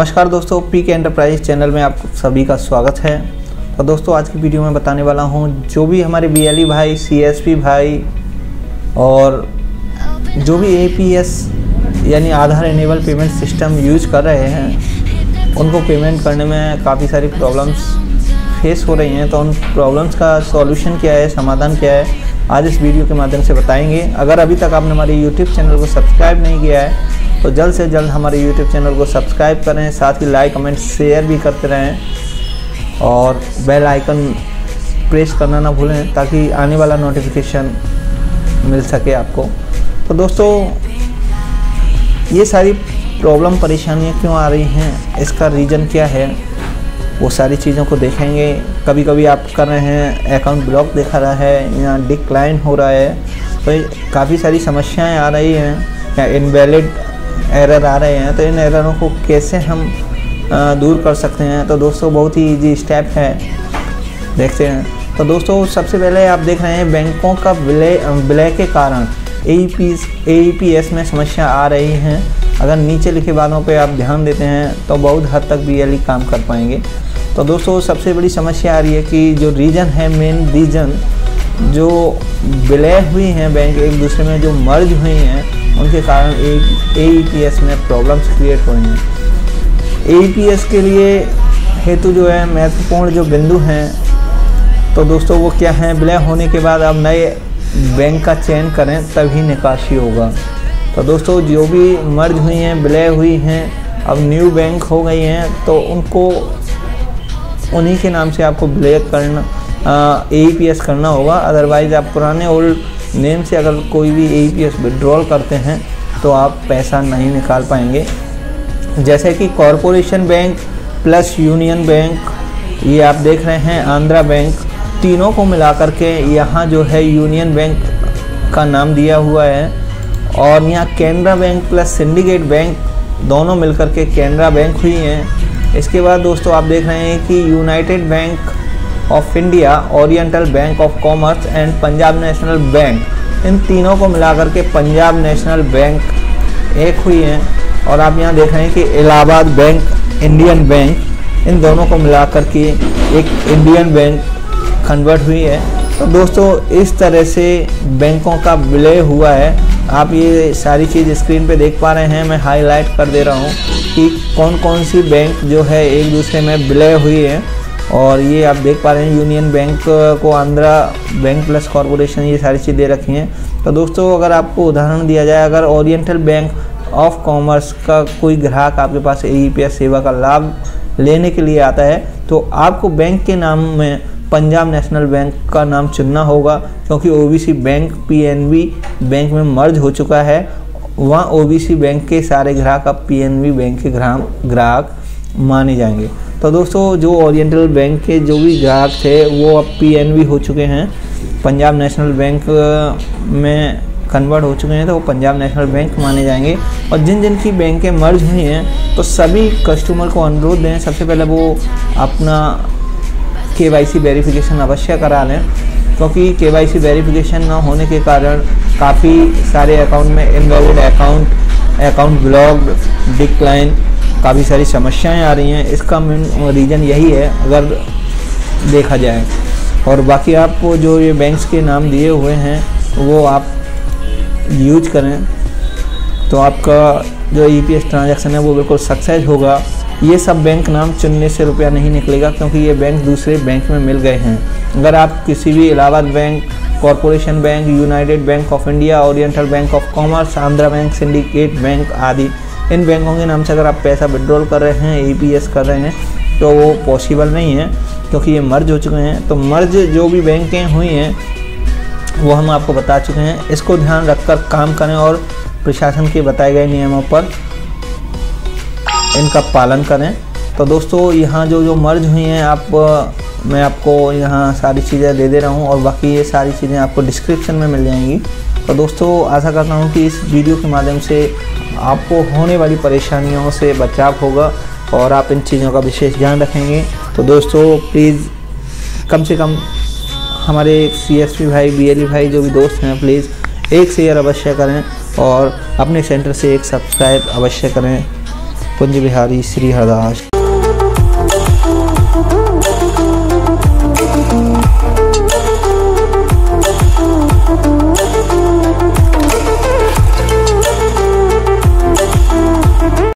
नमस्कार दोस्तों पी के एंटरप्राइज चैनल में आप सभी का स्वागत है। तो दोस्तों, आज की वीडियो में बताने वाला हूँ, जो भी हमारे बीएलई भाई सीएसपी भाई और जो भी एपीएस यानी Aadhaar enable payment system use कर रहे हैं, उनको पेमेंट करने में काफ़ी सारी प्रॉब्लम्स फेस हो रही हैं। तो उन प्रॉब्लम्स का सॉल्यूशन क्या है, समाधान क्या है आज इस वीडियो के माध्यम से बताएँगे। अगर अभी तक आपने हमारे यूट्यूब चैनल को सब्सक्राइब नहीं किया है तो जल्द से जल्द हमारे यूट्यूब चैनल को सब्सक्राइब करें, साथ ही लाइक, कमेंट, शेयर भी करते रहें और बेल आइकन प्रेस करना ना भूलें ताकि आने वाला नोटिफिकेशन मिल सके आपको। तो दोस्तों, ये सारी प्रॉब्लम परेशानियाँ क्यों आ रही हैं? इसका रीज़न क्या है? वो सारी चीज़ों को देखेंगे। कभी कभी आप कर रहे हैं अकाउंट ब्लॉक दिखा रहा है, या डिक्लाइन हो रहा है तो काफ़ी सारी समस्याएँ आ रही हैं, या इनवैलिड एरर आ रहे हैं तो इन एररों को कैसे हम दूर कर सकते हैं? तो दोस्तों, बहुत ही ईजी स्टेप है। देखते हैं। तो दोस्तों, सबसे पहले आप देख रहे हैं, बैंकों का विलय विलय के कारण ए पी पी एस में समस्या आ रही हैं। अगर नीचे लिखे बातों पे आप ध्यान देते हैं तो बहुत हद तक बी काम कर पाएँगे। तो दोस्तों, सबसे बड़ी समस्या आ रही है कि जो रीजन है मेन रीजन, जो विलय हुई हैं बैंक एक दूसरे में जो मर्ज हुई हैं, उनके कारण एक ए में प्रॉब्लम्स क्रिएट हो। रही हैं एपीएस के लिए हेतु जो है, महत्वपूर्ण जो बिंदु हैं तो दोस्तों, वो क्या हैं? विलय होने के बाद अब नए बैंक का चयन करें, तभी निकासी होगा। तो दोस्तों, जो भी मर्ज हुई हैं विलय हुई हैं, अब न्यू बैंक हो गई हैं तो उनको उन्हीं के नाम से आपको ब्लैक करना ए पी एस करना होगा। अदरवाइज़ आप पुराने ओल्ड नेम से अगर कोई भी ए पी एस विड्रॉल करते हैं तो आप पैसा नहीं निकाल पाएँगे। जैसे कि corporation bank plus union bank ये आप देख रहे हैं आंध्रा बैंक तीनों को मिला कर के यहाँ जो है यूनियन बैंक का नाम दिया हुआ है। और यहाँ Canara bank plus syndicate bank दोनों मिलकर के कैनरा बैंक हुई हैं। इसके बाद दोस्तों आप देख रहे हैं कि united bank of India oriental bank of commerce and Punjab national bank इन तीनों को मिलाकर के पंजाब नेशनल बैंक एक हुई हैं। और आप यहाँ देख रहे हैं कि इलाहाबाद बैंक इंडियन बैंक इन दोनों को मिलाकर के एक इंडियन बैंक कन्वर्ट हुई है। तो दोस्तों, इस तरह से बैंकों का विलय हुआ है। आप ये सारी चीज़ स्क्रीन पे देख पा रहे हैं, मैं हाईलाइट कर दे रहा हूँ कि कौन कौन सी बैंक जो है एक दूसरे में विलय हुई है। और ये आप देख पा रहे हैं यूनियन बैंक को आंध्रा बैंक प्लस कॉरपोरेशन ये सारी चीज़ दे रखी हैं। तो दोस्तों, अगर आपको उदाहरण दिया जाए, अगर ओरिएंटल बैंक ऑफ़ कॉमर्स का कोई ग्राहक आपके पास ए सेवा का लाभ लेने के लिए आता है तो आपको बैंक के नाम में पंजाब नेशनल बैंक का नाम चुनना होगा, क्योंकि ओबीसी बैंक पीएनबी बैंक में मर्ज हो चुका है। वहाँ ओबीसी बैंक के सारे ग्राहक अब पीएनबी बैंक के ग्राहक ग्राहक माने जाएँगे। तो दोस्तों, जो ओरिएंटल बैंक के जो भी ग्राहक थे, वो अब पीएनबी हो चुके हैं। पंजाब नेशनल बैंक में कन्वर्ट हो चुके हैं तो वो पंजाब नेशनल बैंक माने जाएँगे। और जिन जिन की बैंकें मर्ज हुई हैं तो सभी कस्टमर को अनुरोध दें। सबसे पहले वो अपना के वाई सी वेरीफिकेशन अवश्य करा लें, क्योंकि के वाई सी वेरीफिकेशन न होने के कारण काफ़ी सारे अकाउंट में invalid account account block decline काफ़ी सारी समस्याएँ आ रही हैं। इसका मेन रीज़न यही है, अगर देखा जाए। और बाकी आप जो ये बैंक्स के नाम दिए हुए हैं, वो आप यूज़ करें। तो आपका जो ई पी ट्रांजेक्शन है, वो बिल्कुल सक्सेस होगा। ये सब बैंक नाम चुनने से रुपया नहीं निकलेगा क्योंकि ये बैंक दूसरे बैंक में मिल गए हैं। अगर आप किसी भी Allahabad bank corporation bank united bank of India oriental bank of commerce Andhra bank syndicate bank आदि, इन बैंकों के नाम से अगर आप पैसा विड्रॉल कर रहे हैं ए कर रहे हैं तो वो पॉसिबल नहीं है क्योंकि ये मर्ज हो चुके हैं। तो मर्ज जो भी बैंकें हुई हैं, वो हम आपको बता चुके हैं। इसको ध्यान रखकर काम करें और प्रशासन के बताए गए नियमों पर इनका पालन करें। तो दोस्तों, यहाँ जो जो मर्ज हुई हैं, आप मैं आपको यहाँ सारी चीज़ें दे दे रहा हूँ और बाकी ये सारी चीज़ें आपको डिस्क्रिप्शन में मिल जाएँगी। तो दोस्तों, आशा करता हूँ कि इस वीडियो के माध्यम से आपको होने वाली परेशानियों से बचाव होगा और आप इन चीज़ों का विशेष ध्यान रखेंगे। तो दोस्तों प्लीज़ कम से कम हमारे सी एस पी भाई बीएल भाई जो भी दोस्त हैं प्लीज़ एक शेयर अवश्य करें और अपने सेंटर से एक सब्सक्राइब अवश्य करें। कुंज बिहारी श्री हरदास।